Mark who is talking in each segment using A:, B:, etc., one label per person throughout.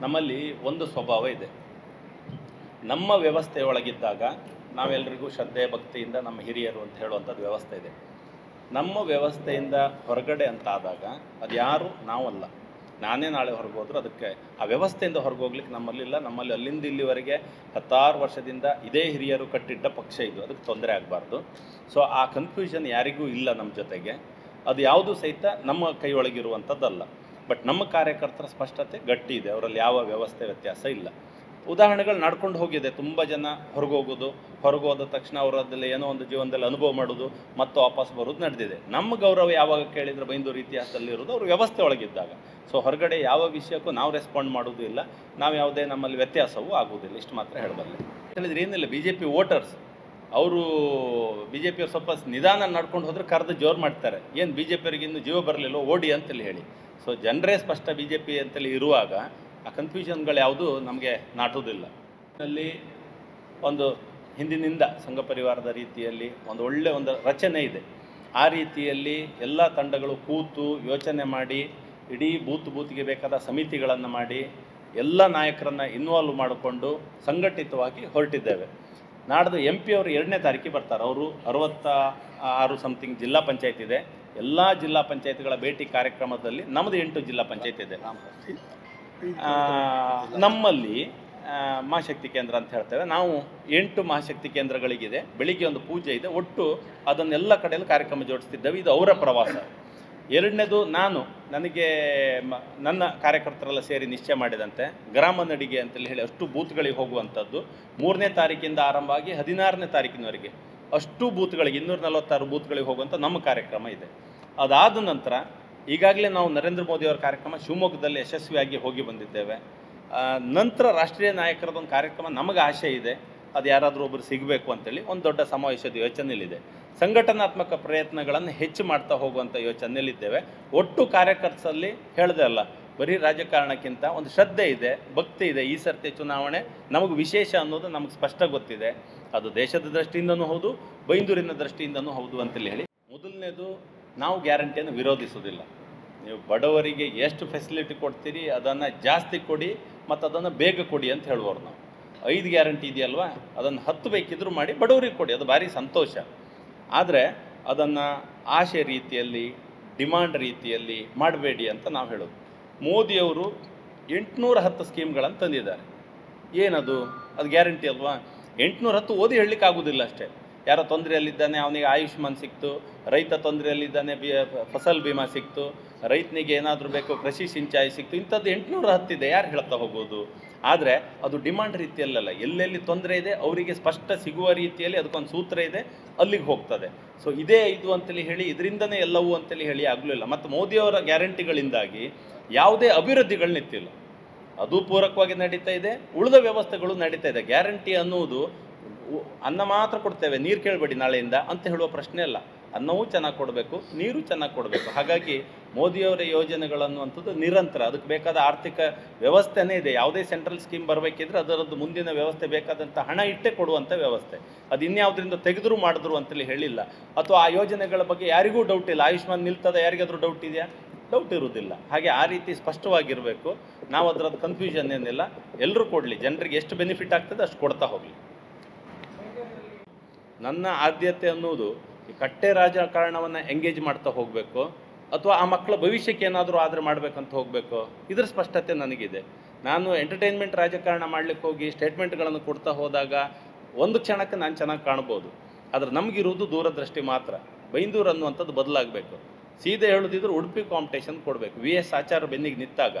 A: ನಮ್ಮಲ್ಲಿ ಒಂದು ಸ್ವಭಾವ ಇದೆ. ನಮ್ಮ ವ್ಯವಸ್ಥೆಯೊಳಗಿದ್ದಾಗ ನಾವೆಲ್ಲರಿಗೂ ಶ್ರದ್ಧೆ, ಭಕ್ತಿಯಿಂದ ನಮ್ಮ ಹಿರಿಯರು ಅಂತ ಹೇಳುವಂಥದ್ದು ವ್ಯವಸ್ಥೆ ಇದೆ. ನಮ್ಮ ವ್ಯವಸ್ಥೆಯಿಂದ ಹೊರಗಡೆ ಅಂತ ಆದಾಗ ಅದು ಯಾರು? ನಾವಲ್ಲ. ನಾನೇ ನಾಳೆ ಹೊರಗೆ ಅದಕ್ಕೆ ಆ ವ್ಯವಸ್ಥೆಯಿಂದ ಹೊರಗೆ ಹೋಗ್ಲಿಕ್ಕೆ ನಮ್ಮಲ್ಲಿಲ್ಲ ನಮ್ಮಲ್ಲಿ ಅಲ್ಲಿಂದ ಇಲ್ಲಿವರೆಗೆ ಹತ್ತಾರು ವರ್ಷದಿಂದ ಇದೇ ಹಿರಿಯರು ಕಟ್ಟಿಟ್ಟ ಪಕ್ಷ ಇದು. ಅದಕ್ಕೆ ತೊಂದರೆ ಆಗಬಾರ್ದು. ಸೊ ಆ ಕನ್ಫ್ಯೂಷನ್ ಯಾರಿಗೂ ಇಲ್ಲ ನಮ್ಮ ಜೊತೆಗೆ. ಅದು ಯಾವುದು ಸಹಿತ ನಮ್ಮ ಕೈಯೊಳಗಿರುವಂಥದ್ದಲ್ಲ. ಬಟ್ ನಮ್ಮ ಕಾರ್ಯಕರ್ತರ ಸ್ಪಷ್ಟತೆ ಗಟ್ಟಿ ಇದೆ. ಅವರಲ್ಲಿ ಯಾವ ವ್ಯವಸ್ಥೆ ವ್ಯತ್ಯಾಸ ಇಲ್ಲ. ಉದಾಹರಣೆಗಳು ನಡ್ಕೊಂಡು ಹೋಗಿದೆ. ತುಂಬ ಜನ ಹೊರಗೆ ಹೋಗೋದು ಹೊರಗೆ ಹೋದ ತಕ್ಷಣ ಅವರದಲ್ಲಿ ಏನೋ ಒಂದು ಜೀವನದಲ್ಲಿ ಅನುಭವ ಮಾಡೋದು ಮತ್ತು ವಾಪಸ್ ಬರೋದು ನಡೆದಿದೆ. ನಮ್ಮ ಗೌರವ ಯಾವಾಗ ಕೇಳಿದರೆ ಬೈಂದೂರು ಇತಿಹಾಸದಲ್ಲಿ ಇರೋದು ಅವರು ವ್ಯವಸ್ಥೆ ಒಳಗಿದ್ದಾಗ. ಸೊ ಹೊರಗಡೆ ಯಾವ ವಿಷಯಕ್ಕೂ ನಾವು ರೆಸ್ಪಾಂಡ್ ಮಾಡೋದು ಇಲ್ಲ. ನಾವು ಯಾವುದೇ ನಮ್ಮಲ್ಲಿ ವ್ಯತ್ಯಾಸವೂ ಆಗುವುದಿಲ್ಲ. ಇಷ್ಟು ಮಾತ್ರ ಹೇಳಬಲ್ಲೆ. ಹೇಳಿದ್ರೆ ಏನಿಲ್ಲ ಬಿ ಜೆ ಪಿ ವೋಟರ್ಸ್, ಅವರು ಬಿ ಜೆ ಪಿಯವ್ರು ಸ್ವಲ್ಪ ನಿಧಾನ ನಡ್ಕೊಂಡು ಹೋದ್ರೆ ಕರೆದು ಜೋರು ಮಾಡ್ತಾರೆ. ಏನು ಬಿ ಜೆ ಪಿಯವರಿಗೆ ಇನ್ನೂ ಜೀವ ಬರಲಿಲ್ಲ ಓಡಿ ಅಂತೇಳಿ ಹೇಳಿ. ಸೊ ಜನರೇ ಸ್ಪಷ್ಟ ಬಿ ಜೆ ಪಿ ಅಂತೇಳಿ ಇರುವಾಗ ಆ ಕನ್ಫ್ಯೂಷನ್ಗಳು ಯಾವುದೂ ನಮಗೆ ನಾಟುವುದಿಲ್ಲ. ಅಲ್ಲಿ ಒಂದು ಹಿಂದಿನಿಂದ ಸಂಘ ಪರಿವಾರದ ರೀತಿಯಲ್ಲಿ ಒಂದು ಒಳ್ಳೆಯ ಒಂದು ರಚನೆ ಇದೆ. ಆ ರೀತಿಯಲ್ಲಿ ಎಲ್ಲ ತಂಡಗಳು ಕೂತು ಯೋಚನೆ ಮಾಡಿ, ಇಡೀ ಬೂತ್ ಬೂತ್ಗೆ ಬೇಕಾದ ಸಮಿತಿಗಳನ್ನು ಮಾಡಿ, ಎಲ್ಲ ನಾಯಕರನ್ನು ಇನ್ವಾಲ್ವ್ ಮಾಡಿಕೊಂಡು ಸಂಘಟಿತವಾಗಿ ಹೊರಟಿದ್ದೇವೆ. ನಾಡ್ದು ಎಂ ಪಿ ಅವರು ಎರಡನೇ ತಾರೀಕಿಗೆ ಬರ್ತಾರೆ. ಅವರು ಅರವತ್ತ ಆರು ಸಮಥಿಂಗ್ ಜಿಲ್ಲಾ ಪಂಚಾಯತ್ ಇದೆ. ಎಲ್ಲ ಜಿಲ್ಲಾ ಪಂಚಾಯತ್ಗಳ ಭೇಟಿ ಕಾರ್ಯಕ್ರಮದಲ್ಲಿ ನಮ್ಮದು ಎಂಟು ಜಿಲ್ಲಾ ಪಂಚಾಯತ್ ಇದೆ. ನಮ್ಮಲ್ಲಿ ಮಹಾಶಕ್ತಿ ಕೇಂದ್ರ ಅಂತ ಹೇಳ್ತೇವೆ. ನಾವು ಎಂಟು ಮಹಾಶಕ್ತಿ ಕೇಂದ್ರಗಳಿಗಿದೆ. ಬೆಳಿಗ್ಗೆ ಒಂದು ಪೂಜೆ ಇದೆ. ಒಟ್ಟು ಅದನ್ನೆಲ್ಲ ಕಡೆಯಲ್ಲಿ ಕಾರ್ಯಕ್ರಮ ಜೋಡಿಸ್ತಿದ್ದೇವೆ. ಇದು ಅವರ ಪ್ರವಾಸ. ಎರಡನೇದು ನಾನು ನನಗೆ ನನ್ನ ಕಾರ್ಯಕರ್ತರೆಲ್ಲ ಸೇರಿ ನಿಶ್ಚಯ ಮಾಡಿದಂತೆ ಗ್ರಾಮ ನಡಿಗೆ ಅಂತೇಳಿ ಹೇಳಿ ಅಷ್ಟು ಬೂತ್ಗಳಿಗೆ ಹೋಗುವಂಥದ್ದು. ಮೂರನೇ ತಾರೀಕಿಂದ ಆಗಿ ಹದಿನಾರನೇ ತಾರೀಕಿನವರೆಗೆ ಅಷ್ಟು ಬೂತ್ಗಳಿಗೆ ಇನ್ನೂರ ನಲವತ್ತಾರು ಬೂತ್ಗಳಿಗೆ ಹೋಗುವಂಥ ನಮ್ಮ ಕಾರ್ಯಕ್ರಮ ಇದೆ. ಅದಾದ ನಂತರ ಈಗಾಗಲೇ ನಾವು ನರೇಂದ್ರ ಮೋದಿಯವರ ಕಾರ್ಯಕ್ರಮ ಶಿವಮೊಗ್ಗದಲ್ಲಿ ಯಶಸ್ವಿಯಾಗಿ ಹೋಗಿ ಬಂದಿದ್ದೇವೆ. ನಂತರ ರಾಷ್ಟ್ರೀಯ ನಾಯಕರದೊಂದು ಕಾರ್ಯಕ್ರಮ ನಮಗೆ ಆಶೆ ಇದೆ. ಅದು ಯಾರಾದರೂ ಒಬ್ಬರು ಸಿಗಬೇಕು ಅಂತೇಳಿ ಒಂದು ದೊಡ್ಡ ಸಮಾವೇಶದ ಯೋಚನೆಯಲ್ಲಿದೆ. ಸಂಘಟನಾತ್ಮಕ ಪ್ರಯತ್ನಗಳನ್ನು ಹೆಚ್ಚು ಮಾಡ್ತಾ ಹೋಗುವಂಥ ಯೋಚನೆಯಲ್ಲಿದ್ದೇವೆ. ಒಟ್ಟು ಕಾರ್ಯಕರ್ತರಲ್ಲಿ ಹೇಳಿದೆ ಅಲ್ಲ, ಬರೀ ರಾಜಕಾರಣಕ್ಕಿಂತ ಒಂದು ಶ್ರದ್ಧೆ ಇದೆ, ಭಕ್ತಿ ಇದೆ. ಈ ಸರ್ತಿ ಚುನಾವಣೆ ನಮಗೆ ವಿಶೇಷ ಅನ್ನೋದು ನಮಗೆ ಸ್ಪಷ್ಟ ಗೊತ್ತಿದೆ. ಅದು ದೇಶದ ದೃಷ್ಟಿಯಿಂದನೂ ಹೌದು, ಬೈಂದೂರಿನ ದೃಷ್ಟಿಯಿಂದನೂ ಹೌದು ಅಂತೇಳಿ ಹೇಳಿ. ಮೊದಲನೇದು, ನಾವು ಗ್ಯಾರಂಟಿಯನ್ನು ವಿರೋಧಿಸೋದಿಲ್ಲ ನೀವು ಬಡವರಿಗೆ ಎಷ್ಟು ಫೆಸಿಲಿಟಿ ಕೊಡ್ತೀರಿ, ಅದನ್ನು ಜಾಸ್ತಿ ಕೊಡಿ ಮತ್ತು ಅದನ್ನು ಬೇಗ ಕೊಡಿ ಅಂತ ಹೇಳುವವ್ರು ನಾವು. ಐದು ಗ್ಯಾರಂಟಿ ಇದೆಯಲ್ವಾ, ಅದನ್ನು ಹತ್ತು ಬೇಕಿದ್ರೂ ಮಾಡಿ ಬಡವರಿಗೆ ಕೊಡಿ, ಅದು ಭಾರಿ ಸಂತೋಷ. ಆದರೆ ಅದನ್ನು ಆಶೆ ರೀತಿಯಲ್ಲಿ, ಡಿಮಾಂಡ್ ರೀತಿಯಲ್ಲಿ ಮಾಡಬೇಡಿ ಅಂತ ನಾವು ಹೇಳೋದು. ಮೋದಿಯವರು ಎಂಟುನೂರ ಹತ್ತು ಸ್ಕೀಮ್ಗಳನ್ನು ತಂದಿದ್ದಾರೆ. ಏನದು? ಅದು ಗ್ಯಾರಂಟಿ ಅಲ್ವಾ? ಎಂಟುನೂರ ಹತ್ತು ಓದಿ ಹೇಳಲಿಕ್ಕೆ ಆಗೋದಿಲ್ಲ ಅಷ್ಟೇ. ಯಾರೋ ತೊಂದರೆಯಲ್ಲಿದ್ದಾನೆ, ಅವನಿಗೆ ಆಯುಷ್ಮಾನ್ ಸಿಕ್ತು, ರೈತ ತೊಂದರೆಯಲ್ಲಿದ್ದಾನೆ, ಬಿ, ಫಸಲ್ ಬಿಮಾ ಸಿಕ್ತು, ರೈತನಿಗೆ ಏನಾದರೂ ಬೇಕು, ಕೃಷಿ ಸಿಂಚಾಯಿ ಸಿಕ್ತು, ಇಂಥದ್ದು ಎಂಟುನೂರ ಹತ್ತಿದೆ ಯಾರು ಹೇಳ್ತಾ ಹೋಗೋದು? ಆದರೆ ಅದು ಡಿಮಾಂಡ್ ರೀತಿಯಲ್ಲಲ್ಲ, ಎಲ್ಲೆಲ್ಲಿ ತೊಂದರೆ ಇದೆ, ಅವರಿಗೆ ಸ್ಪಷ್ಟ ಸಿಗುವ ರೀತಿಯಲ್ಲಿ ಅದಕ್ಕೊಂದು ಸೂತ್ರ ಇದೆ, ಅಲ್ಲಿಗೆ ಹೋಗ್ತದೆ. ಸೊ ಇದೇ ಇದು ಅಂತೇಳಿ ಹೇಳಿ, ಇದರಿಂದನೇ ಎಲ್ಲವೂ ಅಂತೇಳಿ ಹೇಳಿ ಆಗಲಿಲ್ಲ ಮತ್ತು ಮೋದಿಯವರ ಗ್ಯಾರಂಟಿಗಳಿಂದಾಗಿ ಯಾವುದೇ ಅಭಿವೃದ್ಧಿಗಳು ನಿಂತಿಲ್ಲ. ಅದು ಪೂರಕವಾಗಿ ನಡೀತಾ ಇದೆ, ಉಳಿದ ವ್ಯವಸ್ಥೆಗಳು ನಡೀತಾ ಇದೆ. ಗ್ಯಾರಂಟಿ ಅನ್ನುವುದು ಅನ್ನ ಮಾತ್ರ ಕೊಡ್ತೇವೆ, ನೀರು ಕೇಳಬೇಡಿ ನಾಳೆಯಿಂದ ಅಂತ ಹೇಳುವ ಪ್ರಶ್ನೆ ಅಲ್ಲ. ಅನ್ನವೂ ಚೆನ್ನಾಗಿ ಕೊಡಬೇಕು, ನೀರು ಚೆನ್ನಾಗಿ ಕೊಡಬೇಕು. ಹಾಗಾಗಿ ಮೋದಿಯವರ ಯೋಜನೆಗಳನ್ನುವಂಥದ್ದು ನಿರಂತರ, ಅದಕ್ಕೆ ಬೇಕಾದ ಆರ್ಥಿಕ ವ್ಯವಸ್ಥೆನೇ ಇದೆ. ಯಾವುದೇ ಸೆಂಟ್ರಲ್ ಸ್ಕೀಮ್ ಬರಬೇಕಿದ್ರೆ ಅದರದ್ದು ಮುಂದಿನ ವ್ಯವಸ್ಥೆ ಬೇಕಾದಂಥ ಹಣ ಇಟ್ಟೇ ಕೊಡುವಂಥ ವ್ಯವಸ್ಥೆ. ಅದು ಇನ್ಯಾವುದರಿಂದ ತೆಗೆದ್ರು ಮಾಡಿದ್ರು ಅಂತೇಳಿ ಹೇಳಿಲ್ಲ. ಅಥವಾ ಆ ಯೋಜನೆಗಳ ಬಗ್ಗೆ ಯಾರಿಗೂ ಡೌಟ್ ಇಲ್ಲ. ಆಯುಷ್ಮಾನ್ ನಿಲ್ತದ ಯಾರಿಗಾದರೂ ಡೌಟ್ ಇದೆಯಾ? ಡೌಟ್ ಇರುವುದಿಲ್ಲ. ಹಾಗೆ ಆ ರೀತಿ ಸ್ಪಷ್ಟವಾಗಿರಬೇಕು. ನಾವು ಅದರದ್ದು ಕನ್ಫ್ಯೂಷನ್ ಏನಿಲ್ಲ. ಎಲ್ಲರೂ ಕೊಡಲಿ. ಜನರಿಗೆ ಎಷ್ಟು ಬೆನಿಫಿಟ್ ಆಗ್ತದೆ ಅಷ್ಟು ಕೊಡ್ತಾ ಹೋಗಲಿ. ನನ್ನ ಆದ್ಯತೆ ಅನ್ನೋದು ಕಟ್ಟೆ ರಾಜಕಾರಣವನ್ನು ಎಂಗೇಜ್ ಮಾಡ್ತಾ ಹೋಗಬೇಕು. ಅಥವಾ ಆ ಮಕ್ಕಳ ಭವಿಷ್ಯಕ್ಕೆ ಏನಾದರೂ ಆದರೆ ಮಾಡಬೇಕಂತ ಹೋಗಬೇಕು. ಇದ್ರ ಸ್ಪಷ್ಟತೆ ನನಗಿದೆ. ನಾನು ಎಂಟರ್ಟೈನ್ಮೆಂಟ್ ರಾಜಕಾರಣ ಮಾಡಲಿಕ್ಕೆ ಹೋಗಿ ಸ್ಟೇಟ್ಮೆಂಟ್ಗಳನ್ನು ಕೊಡ್ತಾ ಹೋದಾಗ ಒಂದು ಕ್ಷಣಕ್ಕೆ ನಾನು ಚೆನ್ನಾಗಿ ಕಾಣ್ಬೋದು. ಆದರೆ ನಮಗಿರುವುದು ದೂರದೃಷ್ಟಿ ಮಾತ್ರ. ಬೈಂದೂರು ಅನ್ನುವಂಥದ್ದು ಬದಲಾಗಬೇಕು. ಸೀದೆ ಹೇಳೋದಿದ್ರೆ ಉಡುಪಿ ಕಾಂಪಿಟೇಷನ್ ಕೊಡಬೇಕು. ವಿ ಎಸ್ ಆಚಾರ ಬೆನ್ನಿಗೆ ನಿಂತಾಗ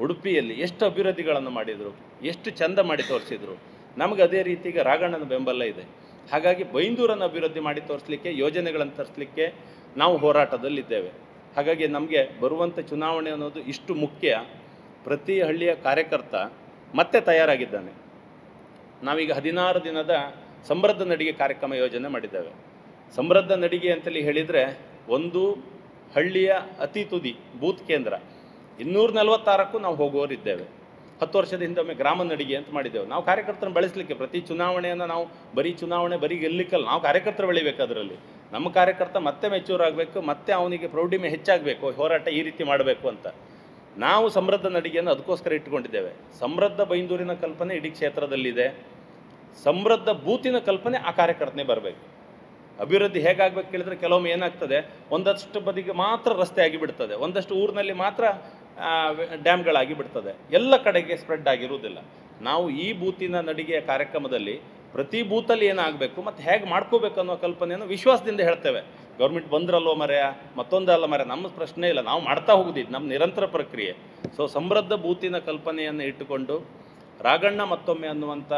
A: ಉಡುಪಿಯಲ್ಲಿ ಎಷ್ಟು ಅಭಿವೃದ್ಧಿಗಳನ್ನು ಮಾಡಿದರು, ಎಷ್ಟು ಚಂದ ಮಾಡಿ ತೋರಿಸಿದ್ರು. ನಮಗೆ ಅದೇ ರೀತಿಗೆ ರಾಘಣ್ಣನ ಬೆಂಬಲ ಇದೆ. ಹಾಗಾಗಿ ಬೈಂದೂರನ್ನು ಅಭಿವೃದ್ಧಿ ಮಾಡಿ ತೋರಿಸಲಿಕ್ಕೆ, ಯೋಜನೆಗಳನ್ನು ತರಿಸಲಿಕ್ಕೆ ನಾವು ಹೋರಾಟದಲ್ಲಿದ್ದೇವೆ. ಹಾಗಾಗಿ ನಮಗೆ ಬರುವಂಥ ಚುನಾವಣೆ ಅನ್ನೋದು ಇಷ್ಟು ಮುಖ್ಯ. ಪ್ರತಿ ಹಳ್ಳಿಯ ಕಾರ್ಯಕರ್ತ ಮತ್ತೆ ತಯಾರಾಗಿದ್ದಾನೆ. ನಾವೀಗ ಹದಿನಾರು ದಿನದ ಸಮೃದ್ಧ ನಡಿಗೆ ಕಾರ್ಯಕ್ರಮ ಯೋಜನೆ ಮಾಡಿದ್ದೇವೆ. ಸಮೃದ್ಧ ನಡಿಗೆ ಅಂತೇಳಿ ಹೇಳಿದರೆ ಒಂದು ಹಳ್ಳಿಯ ಅತಿ ತುದಿ ಬೂತ್ ಕೇಂದ್ರ. ಇನ್ನೂರ ನಲವತ್ತಾರಕ್ಕೂ ನಾವು ಹೋಗುವವರಿದ್ದೇವೆ ಹತ್ತು ವರ್ಷದ ಹಿಂದೆ ಒಮ್ಮೆ ಗ್ರಾಮ ನಡಿಗೆ ಅಂತ ಮಾಡಿದ್ದೇವೆ. ನಾವು ಕಾರ್ಯಕರ್ತರನ್ನು ಬೆಳೆಸಲಿಕ್ಕೆ ಪ್ರತಿ ಚುನಾವಣೆಯನ್ನು ನಾವು ಬರೀ ಚುನಾವಣೆ ಬರೀ ಗೆಲ್ಲಿಕ್ಕಲ್ಲ ನಾವು ಕಾರ್ಯಕರ್ತರು ಬೆಳಿಬೇಕು ಅದರಲ್ಲಿ. ನಮ್ಮ ಕಾರ್ಯಕರ್ತ ಮತ್ತೆ ಮೆಚೂರ್ ಆಗಬೇಕು, ಮತ್ತೆ ಅವನಿಗೆ ಪ್ರೌಢಿಮೆ ಹೆಚ್ಚಾಗಬೇಕು, ಹೋರಾಟ ಈ ರೀತಿ ಮಾಡಬೇಕು ಅಂತ. ನಾವು ಸಮೃದ್ಧ ನಡಿಗೆಯನ್ನು ಅದಕ್ಕೋಸ್ಕರ ಇಟ್ಟುಕೊಂಡಿದ್ದೇವೆ. ಸಮೃದ್ಧ ಬೈಂದೂರಿನ ಕಲ್ಪನೆ ಇಡೀ ಕ್ಷೇತ್ರದಲ್ಲಿದೆ. ಸಮೃದ್ಧ ಬೂತಿನ ಕಲ್ಪನೆ ಆ ಕಾರ್ಯಕರ್ತನೆ ಬರಬೇಕು. ಅಭಿವೃದ್ಧಿ ಹೇಗಾಗಬೇಕು ಕೇಳಿದ್ರೆ ಕೆಲವೊಮ್ಮೆ ಏನಾಗ್ತದೆ? ಒಂದಷ್ಟು ಬದಿಗೆ ಮಾತ್ರ ರಸ್ತೆ ಆಗಿಬಿಡ್ತದೆ. ಒಂದಷ್ಟು ಊರಿನಲ್ಲಿ ಮಾತ್ರ ಡ್ಯಾಮ್ಗಳಾಗಿ ಬಿಡ್ತದೆ. ಎಲ್ಲ ಕಡೆಗೆ ಸ್ಪ್ರೆಡ್ ಆಗಿರುವುದಿಲ್ಲ. ನಾವು ಈ ಬೂತಿನ ನಡಿಗೆಯ ಕಾರ್ಯಕ್ರಮದಲ್ಲಿ ಪ್ರತಿ ಬೂತಲ್ಲಿ ಏನಾಗಬೇಕು ಮತ್ತು ಹೇಗೆ ಮಾಡ್ಕೋಬೇಕು ಅನ್ನೋ ಕಲ್ಪನೆಯನ್ನು ವಿಶ್ವಾಸದಿಂದ ಹೇಳ್ತೇವೆ. ಗೌರ್ಮೆಂಟ್ ಬಂದ್ರಲ್ಲೋ ಮರೆಯ ಮತ್ತೊಂದಲ್ಲ ಮರೆ ನಮ್ಮ ಪ್ರಶ್ನೆ ಇಲ್ಲ. ನಾವು ಮಾಡ್ತಾ ಹೋಗುದಿದ್ದು ನಮ್ಮ ನಿರಂತರ ಪ್ರಕ್ರಿಯೆ. ಸೊ ಸಮೃದ್ಧ ಬೂತಿನ ಕಲ್ಪನೆಯನ್ನು ಇಟ್ಟುಕೊಂಡು, ರಾಗಣ್ಣ ಮತ್ತೊಮ್ಮೆ ಅನ್ನುವಂಥ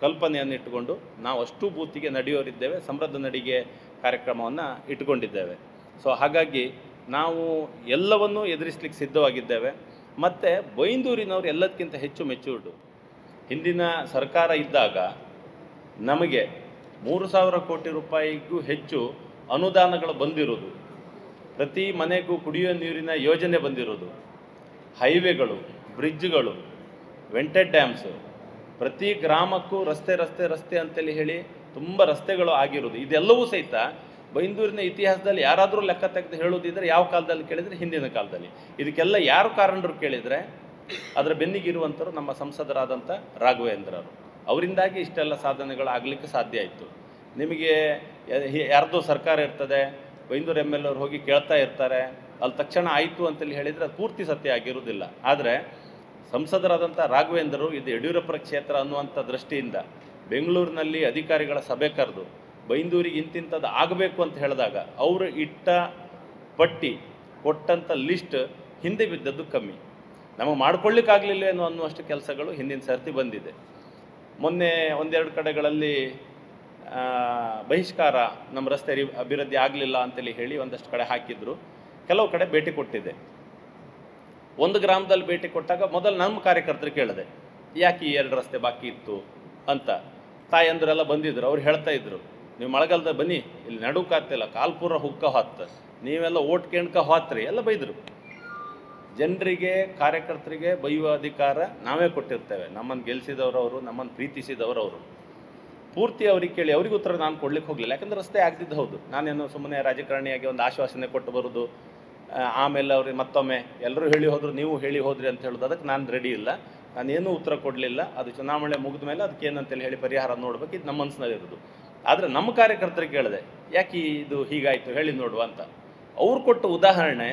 A: ಕಲ್ಪನೆಯನ್ನು ಇಟ್ಟುಕೊಂಡು ನಾವು ಅಷ್ಟು ಬೂತಿಗೆ ನಡೆಯೋರಿದ್ದೇವೆ, ಸಮೃದ್ಧ ನಡಿಗೆ ಕಾರ್ಯಕ್ರಮವನ್ನು ಇಟ್ಟುಕೊಂಡಿದ್ದೇವೆ. ಸೊ ಹಾಗಾಗಿ ನಾವು ಎಲ್ಲವನ್ನೂ ಎದುರಿಸ್ಲಿಕ್ಕೆ ಸಿದ್ಧವಾಗಿದ್ದೇವೆ. ಮತ್ತು ಬೈಂದೂರಿನವರು ಎಲ್ಲದಕ್ಕಿಂತ ಹೆಚ್ಚು ಮೆಚೂರ್ಡು ಹಿಂದಿನ ಸರ್ಕಾರ ಇದ್ದಾಗ ನಮಗೆ ಮೂರು ಸಾವಿರ ಕೋಟಿ ರೂಪಾಯಿಗೂ ಹೆಚ್ಚು ಅನುದಾನಗಳು ಬಂದಿರೋದು. ಪ್ರತಿ ಮನೆಗೂ ಕುಡಿಯುವ ನೀರಿನ ಯೋಜನೆ ಬಂದಿರೋದು. ಹೈವೇಗಳು, ಬ್ರಿಡ್ಜ್ಗಳು, ವೆಂಟೆಡ್ ಡ್ಯಾಮ್ಸು ಪ್ರತಿ ಗ್ರಾಮಕ್ಕೂ ರಸ್ತೆ ರಸ್ತೆ ರಸ್ತೆ ಅಂತೇಳಿ ಹೇಳಿ ತುಂಬ ರಸ್ತೆಗಳು ಆಗಿರೋದು. ಇದೆಲ್ಲವೂ ಸಹಿತ ಬೈಂದೂರಿನ ಇತಿಹಾಸದಲ್ಲಿ ಯಾರಾದರೂ ಲೆಕ್ಕ ತೆಗೆದು ಹೇಳೋದಿದ್ರೆ ಯಾವ ಕಾಲದಲ್ಲಿ ಕೇಳಿದರೆ ಹಿಂದಿನ ಕಾಲದಲ್ಲಿ. ಇದಕ್ಕೆಲ್ಲ ಯಾರು ಕಾರಣರು ಕೇಳಿದರೆ ಅದರ ಬೆನ್ನಿಗಿರುವಂಥವ್ರು ನಮ್ಮ ಸಂಸದರಾದಂಥ ರಾಘವೇಂದ್ರರು. ಅವರಿಂದಾಗಿ ಇಷ್ಟೆಲ್ಲ ಸಾಧನೆಗಳು ಆಗಲಿಕ್ಕೆ ಸಾಧ್ಯ ಆಯಿತು. ನಿಮಗೆ ಯಾರದೋ ಸರ್ಕಾರ ಇರ್ತದೆ, ಬೈಂದೂರು ಎಂ ಎಲ್ ಅವ್ರು ಹೋಗಿ ಕೇಳ್ತಾ ಇರ್ತಾರೆ, ಅಲ್ಲಿ ತಕ್ಷಣ ಆಯಿತು ಅಂತೇಳಿ ಹೇಳಿದರೆ ಅದು ಪೂರ್ತಿ ಸತ್ಯ ಆಗಿರುವುದಿಲ್ಲ. ಆದರೆ ಸಂಸದರಾದಂಥ ರಾಘವೇಂದ್ರರು ಇದು ಯಡಿಯೂರಪ್ಪರ ಕ್ಷೇತ್ರ ಅನ್ನುವಂಥ ದೃಷ್ಟಿಯಿಂದ ಬೆಂಗಳೂರಿನಲ್ಲಿ ಅಧಿಕಾರಿಗಳ ಸಭೆ ಕರೆದು, ಬೈಂದೂರಿಗೆ ಇಂತಿಂಥದ್ದು ಆಗಬೇಕು ಅಂತ ಹೇಳಿದಾಗ ಅವರು ಇಟ್ಟ ಪಟ್ಟಿ, ಕೊಟ್ಟಂಥ ಲಿಸ್ಟ್ ಹಿಂದೆ ಬಿದ್ದದ್ದು ಕಮ್ಮಿ. ನಮಗೆ ಮಾಡ್ಕೊಳ್ಳಿಕ್ಕಾಗಲಿಲ್ಲ ಏನೋ ಅನ್ನುವಷ್ಟು ಕೆಲಸಗಳು ಹಿಂದಿನ ಸರ್ತಿ ಬಂದಿದೆ. ಮೊನ್ನೆ ಒಂದೆರಡು ಕಡೆಗಳಲ್ಲಿ ಬಹಿಷ್ಕಾರ ನಮ್ಮ ರಸ್ತೆ ಅಭಿವೃದ್ಧಿ ಆಗಲಿಲ್ಲ ಅಂತೇಳಿ ಹೇಳಿ ಒಂದಷ್ಟು ಕಡೆ ಹಾಕಿದ್ರು. ಕೆಲವು ಕಡೆ ಭೇಟಿ ಕೊಟ್ಟಿದೆ. ಒಂದು ಗ್ರಾಮದಲ್ಲಿ ಭೇಟಿ ಕೊಟ್ಟಾಗ ಮೊದಲು ನಮ್ಮ ಕಾರ್ಯಕರ್ತರು ಕೇಳಿದೆ, ಯಾಕೆ ಈ ಎರಡು ರಸ್ತೆ ಬಾಕಿ ಇತ್ತು? ಅಂತ. ತಾಯಂದ್ರೆಲ್ಲ ಬಂದಿದ್ರು, ಅವ್ರು ಹೇಳ್ತಾ ಇದ್ರು, ನೀವು ಮಳೆಗಾಲದ ಬನ್ನಿ, ಇಲ್ಲಿ ನಡುಕಾತಿಲ್ಲ ಕಾಲ್ಪುರ ಹುಕ್ಕ ಹೊತ್ತ ನೀವೆಲ್ಲ ಓಟ್ ಕೇಣ್ಕ ಹೋತ್ರಿ, ಎಲ್ಲ ಬೈದರು. ಜನರಿಗೆ, ಕಾರ್ಯಕರ್ತರಿಗೆ ಬೈಯುವ ಅಧಿಕಾರ ನಾವೇ ಕೊಟ್ಟಿರ್ತೇವೆ. ನಮ್ಮನ್ನು ಗೆಲ್ಲಿಸಿದವರು ಅವರು, ನಮ್ಮನ್ನು ಪ್ರೀತಿಸಿದವರು ಅವರು. ಪೂರ್ತಿ ಅವ್ರಿಗೆ ಕೇಳಿ, ಅವ್ರಿಗೆ ಉತ್ತರ ನಾನು ಕೊಡ್ಲಿಕ್ಕೆ ಹೋಗಲಿಲ್ಲ, ಯಾಕಂದ್ರೆ ರಸ್ತೆ ಆಗ್ದಿದ್ದು ಹೌದು. ನಾನೇನು ಸುಮ್ಮನೆ ರಾಜಕಾರಣಿಯಾಗಿ ಒಂದು ಆಶ್ವಾಸನೆ ಕೊಟ್ಟು ಬರೋದು ಆಮೇಲೆ ಅವ್ರಿಗೆ ಮತ್ತೊಮ್ಮೆ, ಎಲ್ಲರೂ ಹೇಳಿ ಹೋದ್ರು, ನೀವು ಹೇಳಿ ಹೋದ್ರಿ ಅಂತ ಹೇಳೋದು. ಅದಕ್ಕೆ ನಾನು ರೆಡಿ ಇಲ್ಲ. ನಾನೇನು ಉತ್ತರ ಕೊಡಲಿಲ್ಲ. ಅದು ಚುನಾವಣೆ ಮುಗಿದ ಮೇಲೆ ಅದಕ್ಕೆ ಏನಂತೇಳಿ ಹೇಳಿ ಪರಿಹಾರ ನೋಡ್ಬೇಕು. ಇದು ನಮ್ಮ ಮನಸ್ಸಿನಲ್ಲಿರೋದು ಆದರೆ ನಮ್ಮ ಕಾರ್ಯಕರ್ತರಿಗೆ ಕೇಳಿದೆ, ಯಾಕೆ ಇದು ಹೀಗಾಯಿತು? ಹೇಳಿ ನೋಡುವ ಅಂತ. ಅವ್ರು ಕೊಟ್ಟ ಉದಾಹರಣೆ,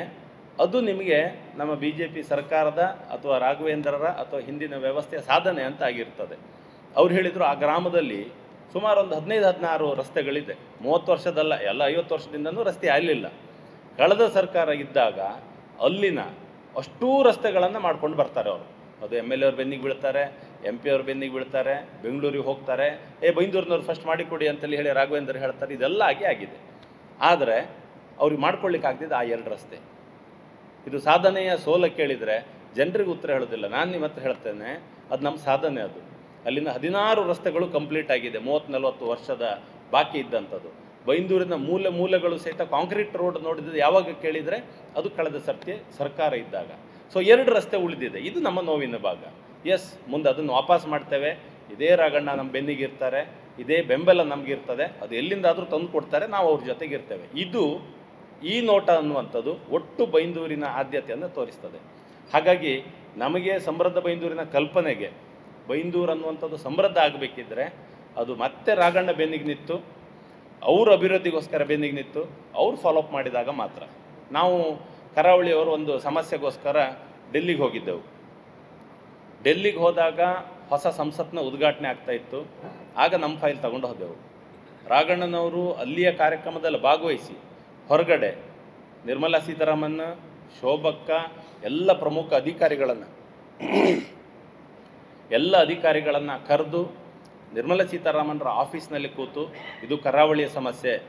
A: ಅದು ನಿಮಗೆ ನಮ್ಮ ಬಿ ಜೆ ಪಿ ಸರ್ಕಾರದ ಅಥವಾ ರಾಘವೇಂದ್ರರ ಅಥವಾ ಹಿಂದಿನ ವ್ಯವಸ್ಥೆಯ ಸಾಧನೆ ಅಂತ ಆಗಿರ್ತದೆ. ಅವ್ರು ಹೇಳಿದರು, ಆ ಗ್ರಾಮದಲ್ಲಿ ಸುಮಾರು ಒಂದು ಹದಿನೈದು, ಹದಿನಾರು ರಸ್ತೆಗಳಿದೆ. ಮೂವತ್ತು ವರ್ಷದಲ್ಲ, ಎಲ್ಲ ಐವತ್ತು ವರ್ಷದಿಂದನೂ ರಸ್ತೆ ಆಗಲಿಲ್ಲ ಕಳೆದ ಸರ್ಕಾರ ಇದ್ದಾಗ ಅಲ್ಲಿನ ಅಷ್ಟೂ ರಸ್ತೆಗಳನ್ನು ಮಾಡ್ಕೊಂಡು ಬರ್ತಾರೆ ಅವರು. ಅದು ಎಂ ಎಲ್ ಎ ಅವ್ರ ಬೆನ್ನಿಗೆ ಬೀಳ್ತಾರೆ ಎಂ ಪಿ ಅವ್ರ ಬೆನ್ನಿಗೆ ಬೀಳ್ತಾರೆ, ಬೆಂಗಳೂರಿಗೆ ಹೋಗ್ತಾರೆ, ಏ, ಬೈಂದೂರಿನವ್ರು ಫಸ್ಟ್ ಮಾಡಿಕೊಡಿ ಅಂತೇಳಿ ಹೇಳಿ ರಾಘವೇಂದ್ರ ಹೇಳ್ತಾರೆ, ಇದೆಲ್ಲ ಆಗಿ ಆಗಿದೆ. ಆದರೆ ಅವ್ರಿಗೆ ಮಾಡ್ಕೊಳ್ಳಿಕ್ಕೆ ಆಗ್ತಿದ್ದು ಆ ಎರಡು ರಸ್ತೆ. ಇದು ಸಾಧನೆಯ ಸೋಲ ಕೇಳಿದರೆ ಜನರಿಗೆ ಉತ್ತರ ಹೇಳೋದಿಲ್ಲ. ನಾನು ನಿಮ್ಮ ಹತ್ರ ಹೇಳ್ತೇನೆ, ಅದು ನಮ್ಮ ಸಾಧನೆ ಅದು. ಅಲ್ಲಿನ ಹದಿನಾರು ರಸ್ತೆಗಳು ಕಂಪ್ಲೀಟ್ ಆಗಿದೆ, ಮೂವತ್ತು ನಲವತ್ತು ವರ್ಷದ ಬಾಕಿ ಇದ್ದಂಥದ್ದು ಬೈಂದೂರಿನ ಮೂಲ ಮೂಲಗಳು ಸಹಿತ ಕಾಂಕ್ರೀಟ್ ರೋಡ್ ನೋಡಿದ್ದು ಯಾವಾಗ ಕೇಳಿದರೆ ಅದು ಕಳೆದ ಸರ್ತಿ ಸರ್ಕಾರ ಇದ್ದಾಗ. ಸೊ ಎರಡು ರಸ್ತೆ ಉಳಿದಿದೆ. ಇದು ನಮ್ಮ ನೋವಿನ ಭಾಗ. ಎಸ್ ಮುಂದೆ ಅದನ್ನು ವಾಪಸ್ ಮಾಡ್ತೇವೆ. ಇದೇ ರಾಗಣ್ಣ ನಮ್ಮ ಬೆನ್ನಿಗಿರ್ತಾರೆ ಇದೇ ಬೆಂಬಲ ನಮಗಿರ್ತದೆ ಅದು ಎಲ್ಲಿಂದಾದರೂ ತಂದು ಕೊಡ್ತಾರೆ. ನಾವು ಅವ್ರ ಜೊತೆಗೆ ಇರ್ತೇವೆ. ಇದು ಈ ನೋಟ ಅನ್ನುವಂಥದ್ದು ಒಟ್ಟು ಬೈಂದೂರಿನ ಆದ್ಯತೆಯನ್ನು ತೋರಿಸ್ತದೆ. ಹಾಗಾಗಿ ನಮಗೆ ಸಮೃದ್ಧ ಬೈಂದೂರಿನ ಕಲ್ಪನೆಗೆ ಬೈಂದೂರು ಅನ್ನುವಂಥದ್ದು ಸಮೃದ್ಧ ಆಗಬೇಕಿದ್ರೆ ಅದು ಮತ್ತೆ ರಾಗಣ್ಣ ಬೆನ್ನಿಗೆ ನಿಂತು ಅವ್ರ ಅಭಿವೃದ್ಧಿಗೋಸ್ಕರ ಬೆನ್ನಿಗೆ ನಿಂತು ಅವ್ರು ಫಾಲೋಅಪ್ ಮಾಡಿದಾಗ ಮಾತ್ರ. ನಾವು ಕರಾವಳಿಯವರು ಒಂದು ಸಮಸ್ಯೆಗೋಸ್ಕರ ಡೆಲ್ಲಿಗೆ ಹೋಗಿದ್ದೆವು. ಡೆಲ್ಲಿಗೆ ಹೋದಾಗ ಹೊಸ ಸಂಸತ್ನ ಉದ್ಘಾಟನೆ ಆಗ್ತಾ ಇತ್ತು. ಆಗ ನಮ್ಮ ಫೈಲ್ ತಗೊಂಡು ಹೋದೆವು. ರಾಘಣ್ಣನವರು ಅಲ್ಲಿಯ ಕಾರ್ಯಕ್ರಮದಲ್ಲಿ ಭಾಗವಹಿಸಿ ಹೊರಗಡೆ ನಿರ್ಮಲಾ ಸೀತಾರಾಮನ್, ಶೋಭಕ್ಕ ಎಲ್ಲ ಪ್ರಮುಖ ಅಧಿಕಾರಿಗಳನ್ನು, ಎಲ್ಲ ಅಧಿಕಾರಿಗಳನ್ನು ಕರೆದು ನಿರ್ಮಲಾ ಸೀತಾರಾಮನ್ರ ಆಫೀಸ್ನಲ್ಲಿ ಕೂತು, ಇದು ಕರಾವಳಿಯ ಸಮಸ್ಯೆ.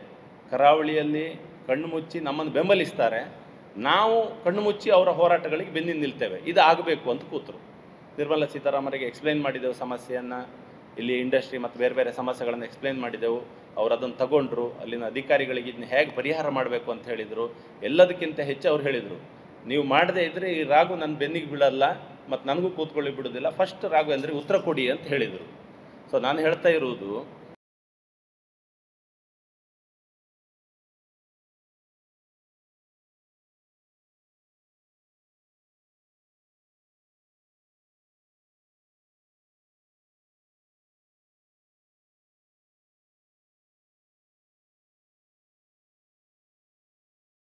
A: ಕರಾವಳಿಯಲ್ಲಿ ಕಣ್ಣು ಮುಚ್ಚಿ ನಮ್ಮನ್ನು ಬೆಂಬಲಿಸ್ತಾರೆ. ನಾವು ಕಣ್ಣು ಮುಚ್ಚಿ ಅವರ ಹೋರಾಟಗಳಿಗೆ ಬೆನ್ನಿ ನಿಲ್ತೇವೆ. ಇದು ಆಗಬೇಕು ಅಂತ ಕೂತರು. ನಿರ್ಮಲಾ ಸೀತಾರಾಮರಿಗೆ ಎಕ್ಸ್ಪ್ಲೈನ್ ಮಾಡಿದೆವು ಸಮಸ್ಯೆಯನ್ನು. ಇಲ್ಲಿ ಇಂಡಸ್ಟ್ರಿ ಮತ್ತು ಬೇರೆ ಬೇರೆ ಸಮಸ್ಯೆಗಳನ್ನು ಎಕ್ಸ್ಪ್ಲೈನ್ ಮಾಡಿದೆವು. ಅವರು ಅದನ್ನು ತಗೊಂಡ್ರು. ಅಲ್ಲಿನ ಅಧಿಕಾರಿಗಳಿಗೆ ಇದನ್ನ ಹೇಗೆ ಪರಿಹಾರ ಮಾಡಬೇಕು ಅಂತ ಹೇಳಿದರು. ಎಲ್ಲದಕ್ಕಿಂತ ಹೆಚ್ಚು ಅವ್ರು ಹೇಳಿದರು. ನೀವು ಮಾಡದೇ ಇದ್ದರೆ ಈ ರಾಗು ನನ್ನ ಬೆನ್ನಿಗೆ ಬೀಳಲ್ಲ ಮತ್ತು ನನಗೂ ಕೂತ್ಕೊಳ್ಳಿ ಬಿಡೋದಿಲ್ಲ. ಫಸ್ಟ್ ರಾಘವೇಂದ್ರಿಗೆ ಉತ್ತರ ಕೊಡಿ ಅಂತ ಹೇಳಿದರು. ಸೊ ನಾನು ಹೇಳ್ತಾ ಇರುವುದು